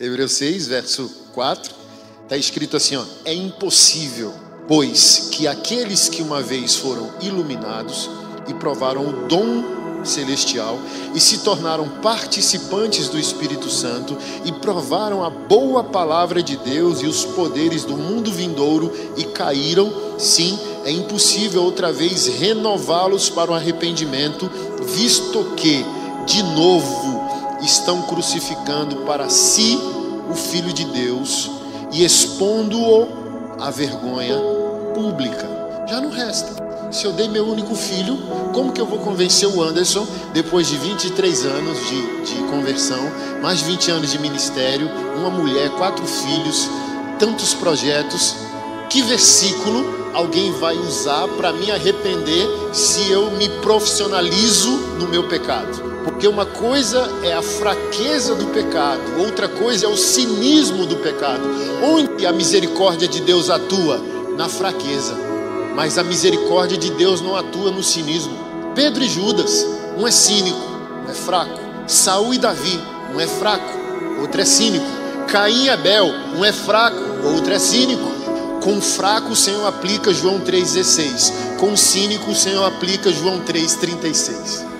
Hebreus 6, verso 4, está escrito assim: ó, é impossível, pois que aqueles que uma vez foram iluminados e provaram o dom celestial e se tornaram participantes do Espírito Santo e provaram a boa palavra de Deus e os poderes do mundo vindouro e caíram, sim, é impossível outra vez renová-los para o arrependimento, visto que, de novo, estão crucificando para si o Filho de Deus e expondo-o à vergonha pública. Já não resta. Se eu dei meu único filho, como que eu vou convencer o Anderson, depois de 23 anos de, de conversão, mais de 20 anos de ministério, uma mulher, quatro filhos, tantos projetos? Que versículo alguém vai usar para me arrepender se eu me profissionalizo no meu pecado? Porque uma coisa é a fraqueza do pecado, outra coisa é o cinismo do pecado. Onde a misericórdia de Deus atua? Na fraqueza mas a misericórdia de Deus não atua no cinismo. Pedro e Judas, um é cínico, um é fraco. Saul e Davi, um é fraco, outro é cínico. Caim e Abel, um é fraco, outro é cínico. Com fraco o Senhor aplica João 3,16. Com cínico o Senhor aplica João 3,36.